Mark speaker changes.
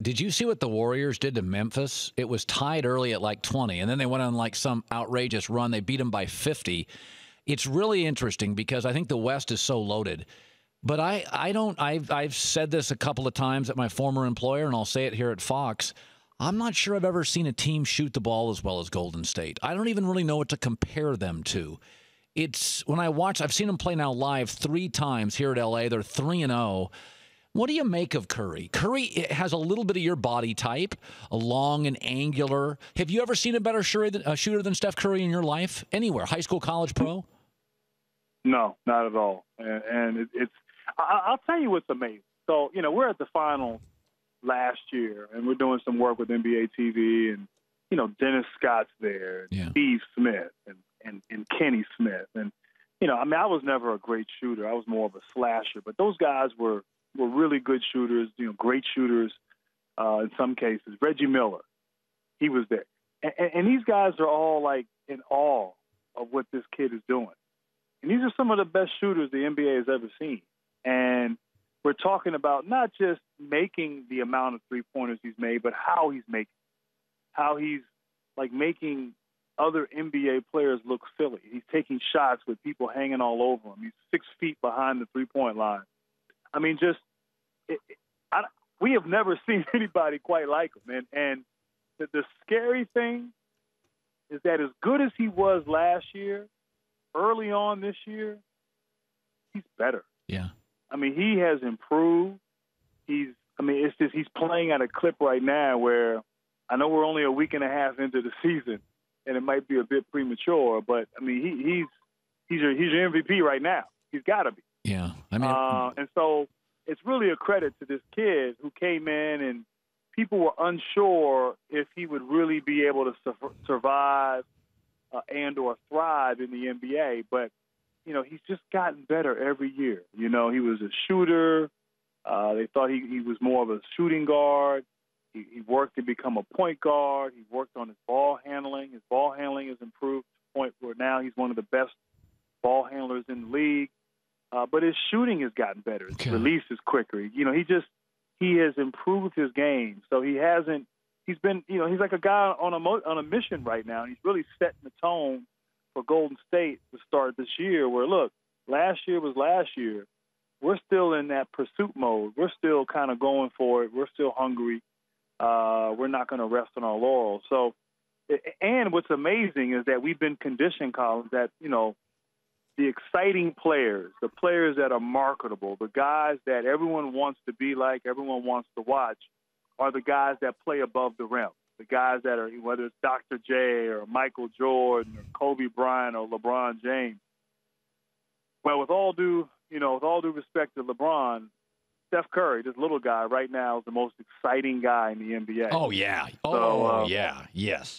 Speaker 1: Did you see what the Warriors did to Memphis? It was tied early at like 20, and then they went on like some outrageous run. They beat them by 50. It's really interesting because I think the West is so loaded. But I, I don't I've I've said this a couple of times at my former employer, and I'll say it here at Fox. I'm not sure I've ever seen a team shoot the ball as well as Golden State. I don't even really know what to compare them to. It's when I watch, I've seen them play now live three times here at LA. They're 3 and 0. What do you make of Curry? Curry eh, has a little bit of your body type, a long and angular. Have you ever seen a better uh, shooter than Steph Curry in your life? Anywhere, high school, college, pro?
Speaker 2: No, not at all. And, and it's, I'll tell you what's amazing. So, you know, we're at the final last year, and we're doing some work with NBA TV, and you know Dennis Scott's there, and yeah. Steve Smith, and, and and Kenny Smith, and you know I mean I was never a great shooter. I was more of a slasher, but those guys were were really good shooters. You know, great shooters uh, in some cases. Reggie Miller, he was there, and, and these guys are all like in awe of what this kid is doing. And these are some of the best shooters the NBA has ever seen. And we're talking about not just making the amount of three pointers he's made, but how he's making, how he's like making other NBA players look silly. He's taking shots with people hanging all over him. He's six feet behind the three point line. I mean, just it, I, we have never seen anybody quite like him. And and the, the scary thing is that as good as he was last year, early on this year, he's better.
Speaker 1: Yeah.
Speaker 2: I mean, he has improved. He's, I mean, it's just he's playing at a clip right now where I know we're only a week and a half into the season, and it might be a bit premature, but I mean, he, he's he's your he's your MVP right now. He's got to be.
Speaker 1: Yeah, I mean,
Speaker 2: uh, and so it's really a credit to this kid who came in and people were unsure if he would really be able to su- survive uh, and or thrive in the NBA, but you know, he's just gotten better every year. You know, he was a shooter. Uh, they thought he, he was more of a shooting guard. He, he worked to become a point guard. He worked on his ball handling. His ball handling has improved to the point where now he's one of the best ball handlers in the league. Uh, but his shooting has gotten better. His okay. release is quicker. You know, he just he has improved his game. So he hasn't. He's been, you know, he's like a guy on a mo- on a mission right now. And he's really setting the tone for Golden State to start this year. Where look, last year was last year. We're still in that pursuit mode. We're still kind of going for it. We're still hungry. Uh, we're not going to rest on our laurels. So, and what's amazing is that we've been conditioned, Collins, that you know the exciting players, the players that are marketable, the guys that everyone wants to be like, everyone wants to watch, are the guys that play above the rim the guys that are whether it's Dr. J or Michael Jordan or Kobe Bryant or LeBron James. Well, with all due, you know, with all due respect to LeBron, Steph Curry, this little guy right now, is the most exciting guy in the NBA.
Speaker 1: Oh yeah. Oh so, uh, yeah. Yes.